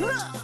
뭐?